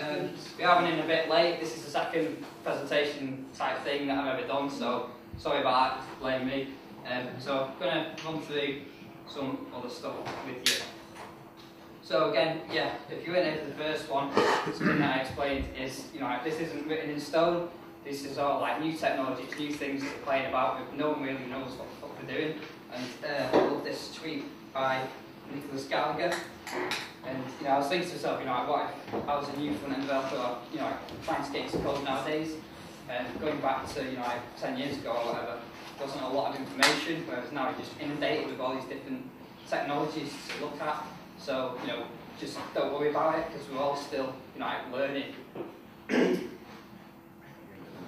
Um, we are running a bit late. This is the second presentation type thing that I've ever done, so sorry about that, blame me. Um, so I'm going to run through some other stuff with you. So again, yeah, if you went into the first one, something that I explained is, you know, this isn't written in stone. This is all like new technologies, new things that we're playing about with. No one really knows what, what we're doing. And uh, I love this tweet by Nicolas Gallagher. And you know, I was thinking to myself, you know, if I was a new front-end developer, you know, trying to get code nowadays, and going back to, you know, 10 years ago or whatever, wasn't a lot of information, whereas now you're just inundated with all these different technologies to look at. So, you know, just don't worry about it, because we're all still, you know, learning.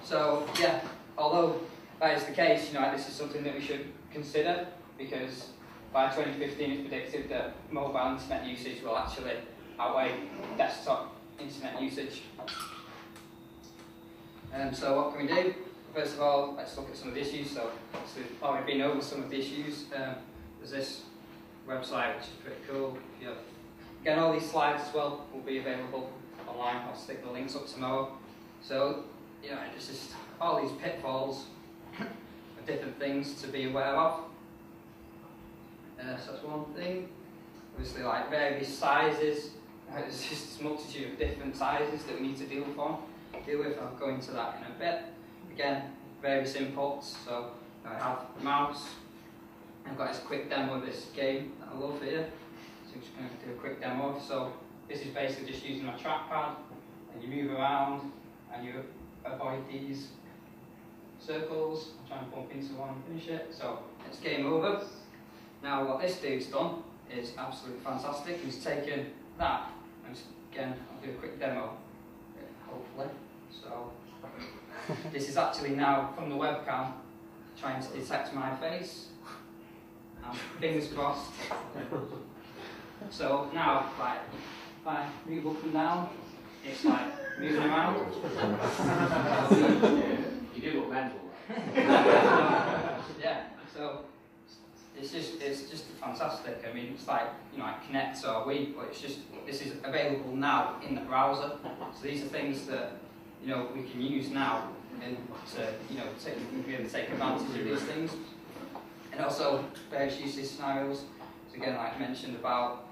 so, yeah, although that is the case, you know, this is something that we should consider, because by 2015 it's predicted that mobile internet usage will actually outweigh desktop internet usage. Um, so what can we do? First of all, let's look at some of the issues. So we've already been over some of the issues. Um, there's this website which is pretty cool. Yeah. Again, all these slides as well will be available online. I'll stick the links up tomorrow. So, you know, it's just all these pitfalls of different things to be aware of. Uh, so that's one thing. Obviously, like various sizes. There's just multitude of different sizes that we need to deal with. Deal with. I'll go into that in a bit. Again, various inputs. So I have a mouse. I've got this quick demo of this game that I love here. So I'm just going to do a quick demo. So this is basically just using my trackpad, and you move around, and you avoid these circles. I'm trying to bump into one and finish it. So it's game over. Now what this dude's done is absolutely fantastic. He's taken that, and again, I'll do a quick demo, hopefully. So this is actually now from the webcam trying to detect my face. Um, fingers crossed. So now, like, if I move up and down, it's like moving around. you do look mental. yeah, so it's just it's just fantastic. I mean, it's like you know, like Kinect or Wii, but it's just this is available now in the browser. So these are things that you know we can use now and to you know take be able to take advantage of these things. And also various usage scenarios. So again, like I mentioned about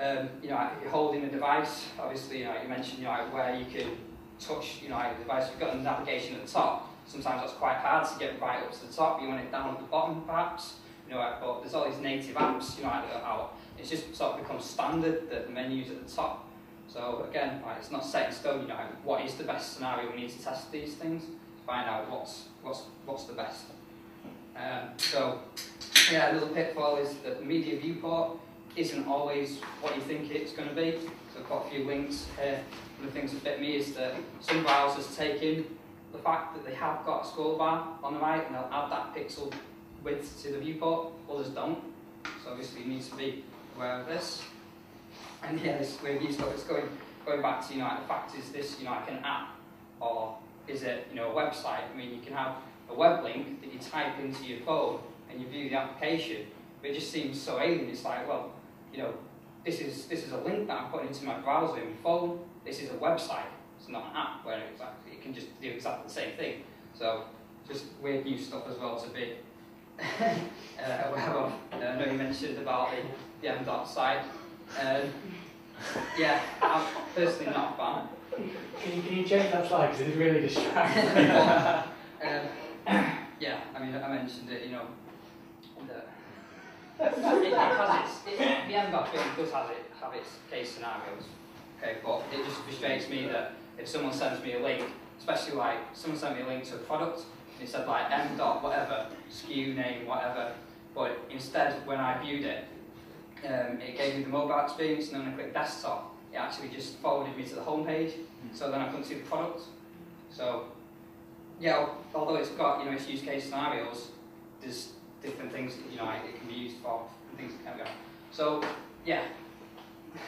um, you know, if you're holding a device, obviously, you know, you mentioned, you know, where you can touch, you know, the device. You've got the navigation at the top. Sometimes that's quite hard to get right up to the top. You want it down at the bottom, perhaps. You know, there's all these native apps, you know, out. It's just sort of become standard that the menu's at the top. So again, like, it's not set in stone. You know, what is the best scenario? We need to test these things find out what's what's what's the best. Um, so yeah, another pitfall is that the media viewport isn't always what you think it's going to be. So I've got a few links here. One of the things that bit me is that some browsers take in the fact that they have got a scroll bar on the right and they'll add that pixel width to the viewport, others don't. So obviously you need to be aware of this. And yeah, this weird new stuff, it's going, going back to, you know, like the fact is this, you know, like an app or is it, you know, a website? I mean, you can have a web link that you type into your phone and you view the application, but it just seems so alien. It's like, well, you know, this is this is a link that I'm putting into my browser in my phone. This is a website. It's not an app where exactly it can just do exactly the same thing. So just weird new stuff as well to be uh, aware of. Uh, I know you mentioned about the, the M dot side. Um, yeah, I'm personally not a fan. Can you, can you change that slide because it's really distracting? um, yeah, I mean, I mentioned it, you know, that it, it has its, it, the MDOT thing does have, it, have its case scenarios, okay, but it just frustrates me that if someone sends me a link, especially like someone sent me a link to a product, and it said like M dot whatever, SKU name, whatever, but instead when I viewed it, um, it gave me the mobile experience, and then when I clicked desktop, it actually just forwarded me to the home page, so then I couldn't see the product. So, yeah, although it's got you know its use case scenarios, there's different things you know it can be used for and things that can go. So yeah,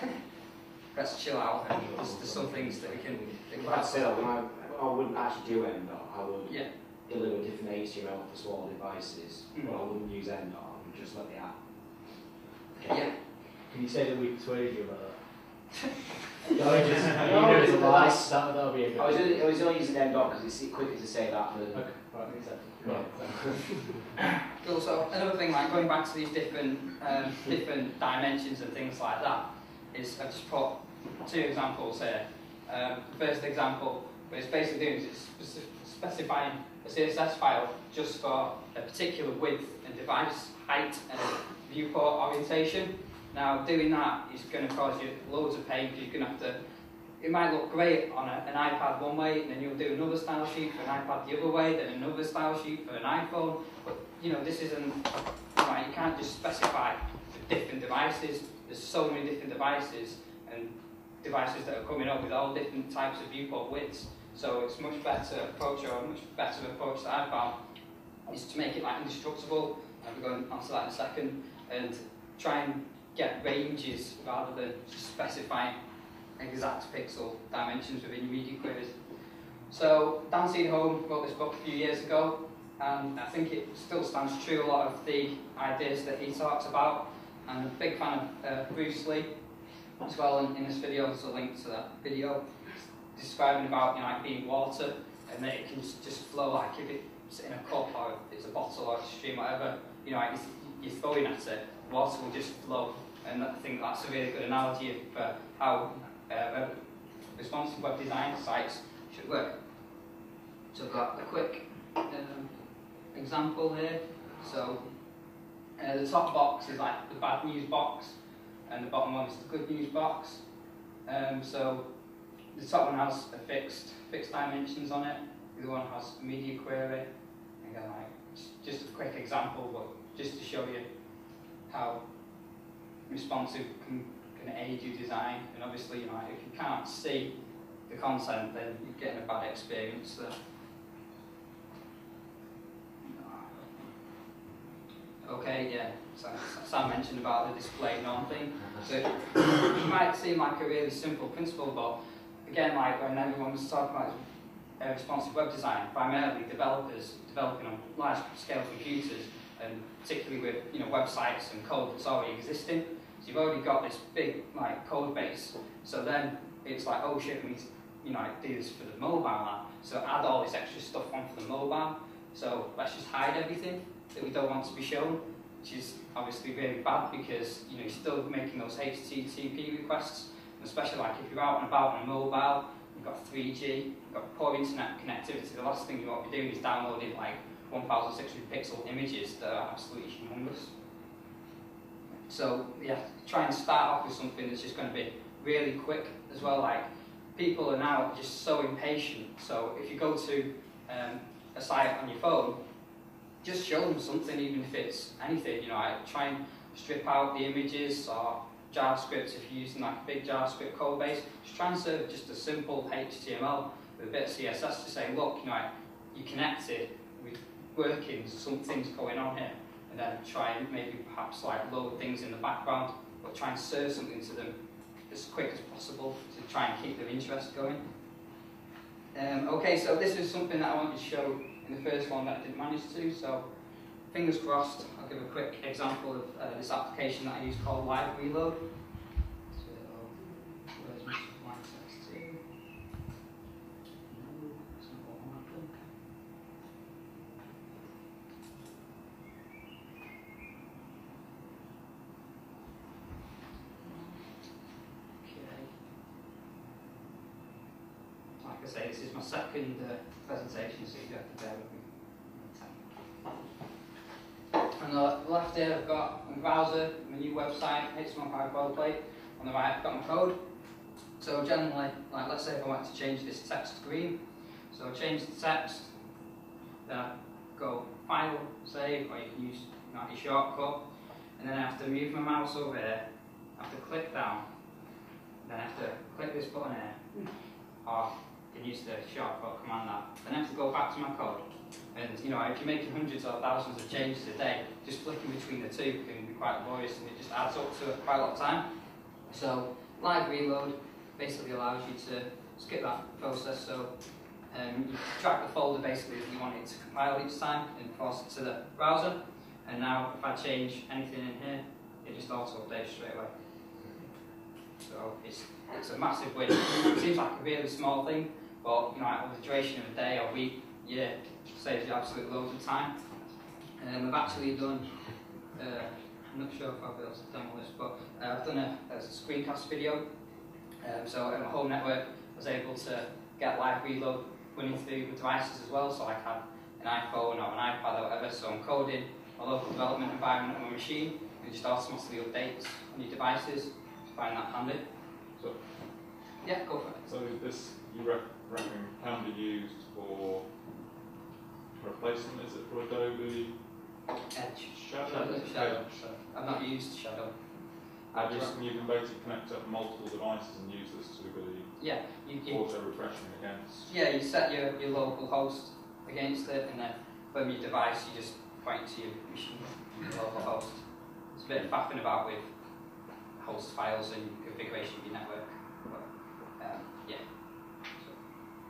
let's chill out. And there's, there's some things that we can. That I'd say that when I, I wouldn't actually do MDOT, I would Yeah. Deliver different HTML for small devices, Mm. but I wouldn't use MDOT, I would just let the app. Yeah. Can you say that we persuaded you about that? No, I just, you know, it's that, that'll be a good. I was only, I was only using end dot because it's quicker to say that than. Okay, right, exactly. Yeah. Right. Also, another thing, like going back to these different um, different dimensions and things like that, is I've just put two examples here. Um, the first example, what it's basically doing is it's specifying a CSS file just for a particular width and device height and viewport orientation. Now, doing that is going to cause you loads of pain because you're going to have to. It might look great on a, an iPad one way, and then you'll do another style sheet for an iPad the other way, then another style sheet for an iPhone. But you know, this isn't right. You can't just specify for different devices. There's so many different devices and devices that are coming up with all different types of viewport widths. So it's much better approach, or a much better approach that I found, is to make it like indestructible. I'll be going onto that in a second, and try and get ranges rather than specifying exact pixel dimensions within your media queries. So Dan Cederholm wrote this book a few years ago, and I think it still stands true. A lot of the ideas that he talks about, and I'm a big fan of uh, Bruce Lee as well. In, in this video, there's a link to that video describing about you know like being water, and that it can just flow like if it's in a cup or it's a bottle or a stream, whatever. You know, like you're throwing at it, water will just flow. And I think that's a really good analogy of uh, how uh, responsive web design sites should work. So I've got a quick um, example here. So uh, the top box is like the bad news box, and the bottom one is the good news box. Um, so the top one has a fixed fixed dimensions on it. The other one has a media query. Again, like just a quick example, but just to show you how responsive can, can aid you design. And obviously, you know, if you can't see the content, then you're getting a bad experience there. Okay, yeah. So Sam mentioned about the display non thing. So it might seem like a really simple principle, but again, like when everyone was talking about uh, responsive web design, primarily developers developing on large scale computers, and particularly with you know websites and code that's already existing. So you've already got this big like code base. So then it's like, oh shit, we need to you know do this for the mobile app. So add all this extra stuff onto the mobile. So let's just hide everything that we don't want to be shown, which is obviously really bad because you know you're still making those HTTP requests, especially like if you're out and about on a mobile, you've got 3G, you've got poor internet connectivity. The last thing you want to be doing is downloading like 1,600 pixel images that are absolutely humongous. So yeah, try and start off with something that's just going to be really quick as well. Like people are now just so impatient. So if you go to um, a site on your phone, just show them something, even if it's anything. You know, I try and strip out the images or JavaScript if you're using like a big JavaScript code base. Just try and serve just a simple HTML with a bit of CSS to say, look, you know, you connected with working, something's going on here, and then try and maybe perhaps like load things in the background, but try and serve something to them as quick as possible to try and keep their interest going. Um, okay, so this is something that I wanted to show in the first one that I didn't manage to, so fingers crossed, I'll give a quick example of uh, this application that I use called Live Reload. I say, this is my second uh, presentation, so you have to bear with me. On the left here, I've got my browser, my new website, HTML5 boilerplate. On the right, I've got my code. So generally, like let's say if I want to change this text to green, so I change the text, then I go File, Save, or you can use you know, your shortcut, and then I have to move my mouse over here, I have to click down, then I have to click this button here, hmm. or you can use the shortcut command that, then I have to go back to my code. And you know, if you're making hundreds or thousands of changes a day, just flicking between the two can be quite laborious and it just adds up to quite a lot of time. So live reload basically allows you to skip that process. So um, you track the folder basically that you want it to compile each time and force it to the browser. And now if I change anything in here, it just auto updates straight away. So it's it's a massive win. It seems like a really small thing, but you know, over the duration of a day or week, yeah, saves you absolutely loads of time. Um, I've actually done. Uh, I'm not sure if I'll be able to demo this, but uh, I've done a, a screencast video. Um, so on my home network, I was able to get live reload running through the devices as well. So I had an iPhone or an iPad or whatever. So I'm coding my local development environment on my machine. It just automatically updates on your devices. Find that handy. So yeah, go for it. So this, you rec- reckon, can be used for replacement, is it for Adobe Edge. Shadow? Shadow. I've not used Shadow. I I've just, you can basically connect up multiple devices and use this to be yeah, you, you auto refreshing against. Yeah, you set your, your local host against it, and then from your device, you just point to your machine, your local host. It's a bit of faffing about with host files and configuration of your network, but um, yeah, so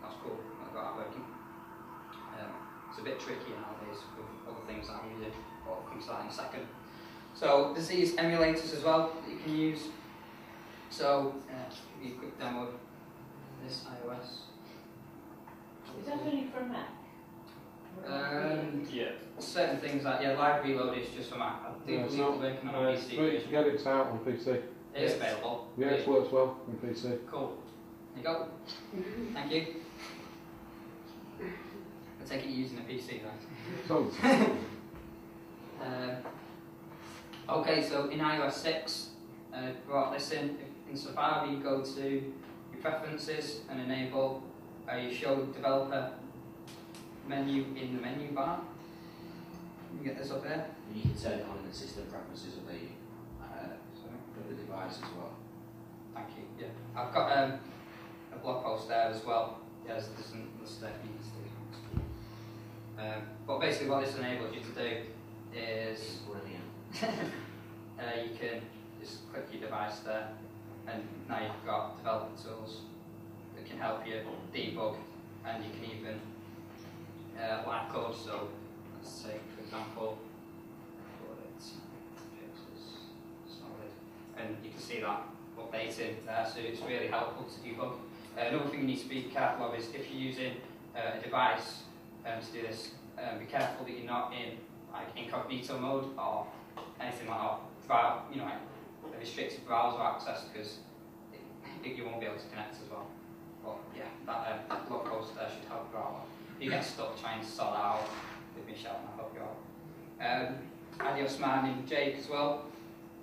that's cool. I've got that working. It's a bit tricky nowadays with other things that I'm using, but I'll come to that in a second. So there's these emulators as well that you can use. So uh, give you a quick demo of this iOS. Is that only for Mac? Um, Yeah. certain things like yeah, live reload is just for Mac. I do Yeah, it's not- working on Uh, PC free to version. get it out on PC. It is available. Yeah, it works well on PC. Cool. There you go. Thank you. I take it you're using a PC then. So, Um, okay, so in iOS 6, uh, brought this in. In Safari, you go to your preferences and enable uh, your show developer menu in the menu bar. You get this up there. And you can turn it on in the system preferences of the, uh, Sorry. of the device as well. Thank you. Yeah, I've got um, a blog post there as well. Yes, there's some listed there. you can see. Um, but basically, what this enables you to do is brilliant. uh, you can just click your device there, and now you've got development tools that can help you debug, and you can even uh, live code. So let's take, for example, call it pixels solid, and you can see that updating there. So it's really helpful to debug. Uh, another thing you need to be careful of is if you're using uh, a device um, to do this, um, be careful that you're not in like incognito mode or anything like that. You know, like restricted browser access because you won't be able to connect as well. But yeah, that um, blog post there should help you out. If you get stuck trying to sort that out, a shout and I'll help you out. Um, Addy Osmani and Jake as well.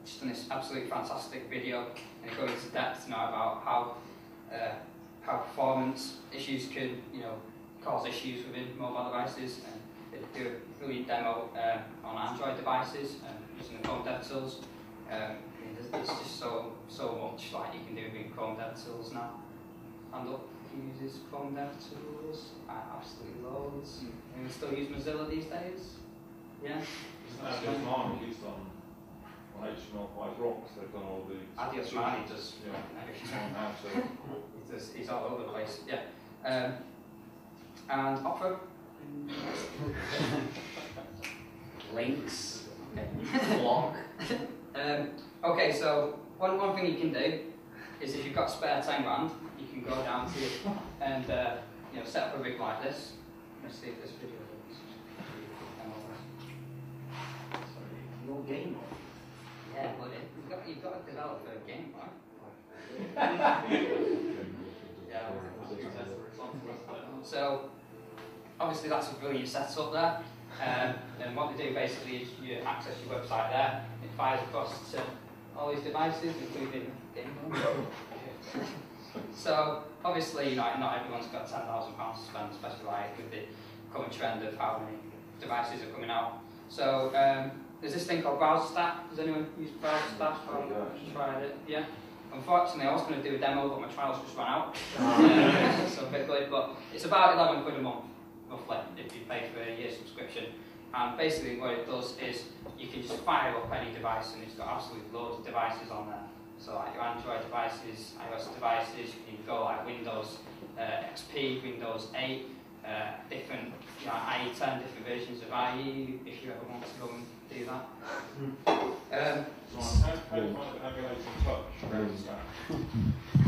Just done this absolutely fantastic video and it goes into depth now about how uh, how performance issues can, you know, cause issues within mobile devices and they do a brilliant demo um, on Android devices and using the Chrome DevTools. Um, and there's, there's just so so much like you can do with Chrome DevTools now. And look, who uses Chrome DevTools? I absolutely loads. And we still use Mozilla these days. Yeah. Addy Osmani, he's done on HTML5 Rocks, they've done all the. Addy Osmani does Yeah. everything. On how He's, he's all over the place. Yeah. Um, and Opera. Links, Okay. block. Um, okay, so one, one thing you can do is if you've got spare 10 grand, you can go down to it and uh, you know, set up a rig like this. Let's see if this video works. Your game Yeah, but it, you've, got, you've got to develop a game, right? So, obviously that's a brilliant setup there. Um, and what they do basically is you access your website there, it fires across to all these devices, including so, obviously, you know, not everyone's got £10,000 to spend, especially like with the current trend of how many devices are coming out. So, um, there's this thing called BrowserStack. Does anyone use BrowserStack? Oh, yeah. Tried it? Yeah. Unfortunately, I was going to do a demo, but my trials just ran out. Uh, so a bit good, but it's about 11 quid a month, roughly, if you pay for a year subscription. And basically, what it does is you can just fire up any device, and it's got absolutely loads of devices on there. So, like your Android devices, iOS devices, you can go like Windows uh, XP, Windows 8, uh, different, you know, IE 10, different versions of IE, if you ever want to go and do that. Um, So how, how do you find emulating touch? How's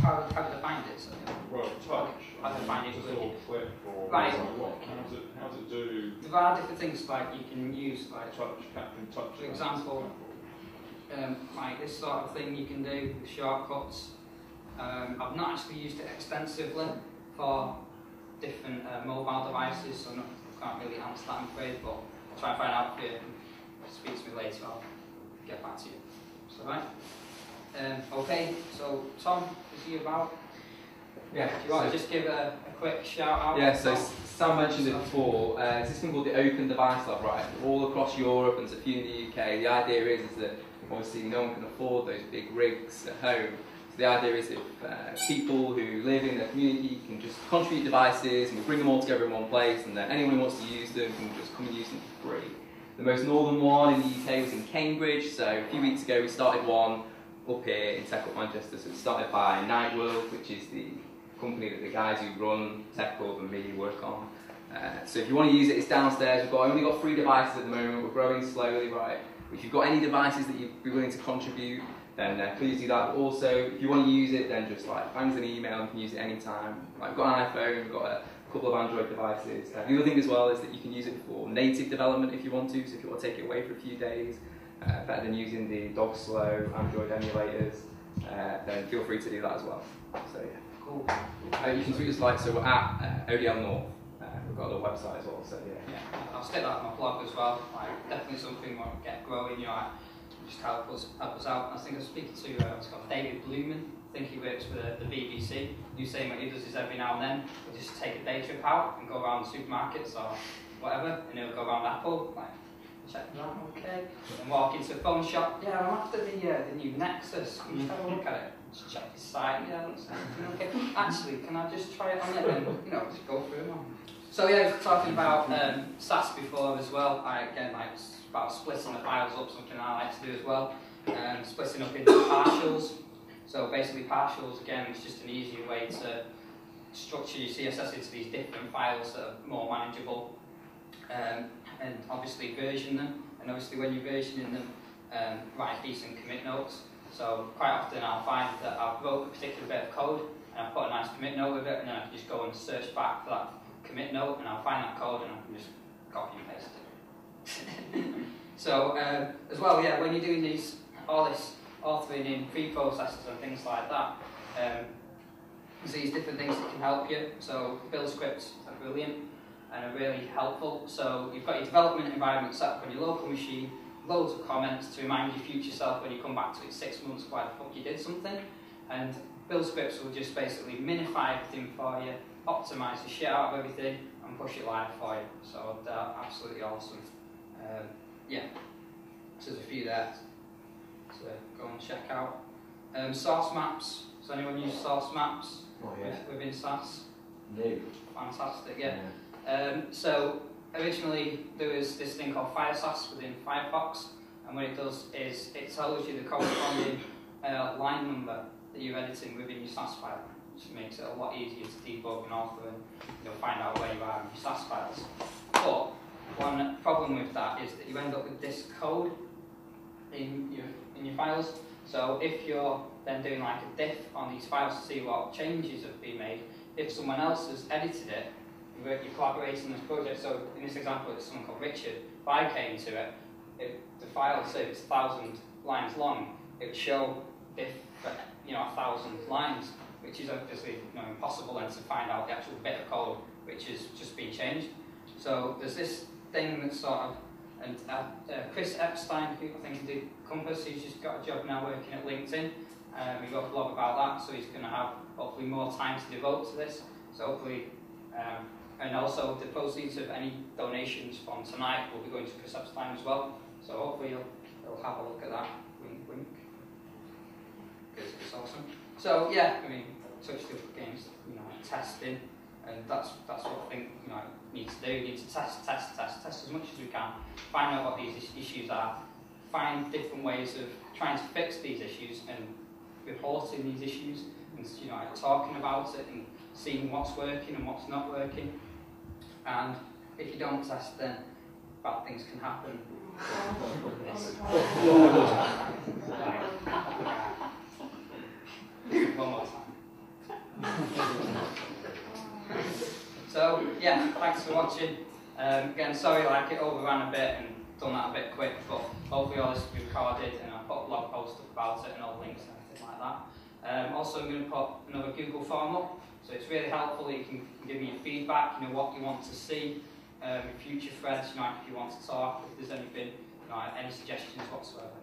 how, how did I find it? So, Well, touch. How do you find it Just working? all click or Right. like what? How's it? How's it do there are different things like you can use, like touch? Captain touch. For example, um, like this sort of thing you can do with shortcuts. Um, I've not actually used it extensively for different uh, mobile devices, so I can't really answer that, I'm afraid, but I'll try and find out for you. Speak to me later, I'll get back to you. So, right. Um, okay, so Tom, is he about? Yeah, Do you want so- to just give a, a quick shout out? Yeah, so Sam mentioned it before. Uh, it's this thing called the Open Device Lab, right? All across Europe and there's a few in the UK. The idea is, is that obviously no one can afford those big rigs at home. The idea is if uh, people who live in the community can just contribute devices and we bring them all together in one place and then anyone who wants to use them can just come and use them for free. The most northern one in the UK was in Cambridge, so a few weeks ago we started one up here in Tech Manchester. So started by Nightworld, which is the company that the guys who run Tech and me work on. Uh, so if you want to use it, it's downstairs. We've got only got three devices at the moment. We're growing slowly, right? If you've got any devices that you'd be willing to contribute, then uh, please do that. But also, if you want to use it, then just like bang us an email. You can use it anytime. Like, we've got an iPhone. We've got a couple of Android devices. Uh, the other thing as well is that you can use it for native development if you want to. So if you want to take it away for a few days, uh, better than using the dog slow Android emulators, uh, then feel free to do that as well. So yeah. Cool. Uh, you can tweet us like so we're at uh, ODL North. We've got a little website as well. So yeah. Yeah, I'll stick that on my blog as well. Like, definitely something we want to get growing. You know, just help us help us out. I think I was speaking to uh, called David Blumen. I think he works for the, the BBC. You saying what he does is every now and then he'll just take a day trip out and go around the supermarkets or whatever, and he'll go around Apple like. Check that, okay. And walk into a phone shop. Yeah, I'm after the uh, the new Nexus. Can you have a look at it? Just check his site. Yeah, looks okay. Actually, can I just try it on it and you know just go through them? So yeah, we were talking about um, Sass before as well. I, again, like about splitting the files up, something I like to do as well. Um, splitting up into partials. So basically, partials again is just an easier way to structure your CSS into these different files that are more manageable. Um, and obviously version them. And obviously, when you're versioning them, um, write decent commit notes. So quite often I'll find that I've wrote a particular bit of code and I've put a nice commit note with it, and then I can just go and search back for that commit note, and I'll find that code and I can just copy and paste it. so um, as well, yeah, when you're doing these all this authoring in pre-processes and things like that, um, there's these different things that can help you. So build scripts are brilliant and are really helpful. So you've got your development environment set up on your local machine, loads of comments to remind your future self when you come back to it six months why the fuck you did something. And build scripts will just basically minify everything for you, optimize the shit out of everything, and push it live for you. So they're absolutely awesome. Um, yeah, so there's a few there to go and check out. Um, source maps. Does anyone use source maps Oh with, within Sass? No. Fantastic, yeah. Um, so originally there was this thing called FireSass within Firefox, and what it does is it tells you the corresponding uh, line number that you're editing within your Sass file, which makes it a lot easier to debug and author and you know, find out where you are in your Sass files. But one problem with that is that you end up with this code in your in your files. So if you're then doing like a diff on these files to see what changes have been made, if someone else has edited it, you're collaborating on this project. So in this example, it's someone called Richard. If I came to it, if the file, say it's a thousand lines long, it would show diff you know a thousand lines, which is obviously you know, impossible then to find out the actual bit of code which has just been changed. So there's this thing that's sort of, and uh, uh, Chris Eppstein, who I think did Compass, he's just got a job now working at LinkedIn. Um, he wrote a blog about that, so he's going to have hopefully more time to devote to this. So hopefully, um, and also the proceeds of any donations from tonight will be going to Chris Eppstein as well. So hopefully he'll, he'll have a look at that. Wink, wink. Because it's awesome. So yeah, I mean, touch the games, you know, testing, and that's that's what I think you know we need to do. We need to test, test, test, test as much as we can. Find out what these issues are. Find different ways of trying to fix these issues and reporting these issues and you know talking about it and seeing what's working and what's not working. And if you don't test, then bad things can happen. One more time. so yeah, thanks for watching. Um, again, sorry like it overran a bit and done that a bit quick, but hopefully all this will be recorded and I'll put a blog post up about it and all links and everything like that. Um, also, I'm going to put another Google form up, so it's really helpful. You can give me your feedback, you know what you want to see um, future threads. You know, if you want to talk, if there's anything, you know, any suggestions whatsoever,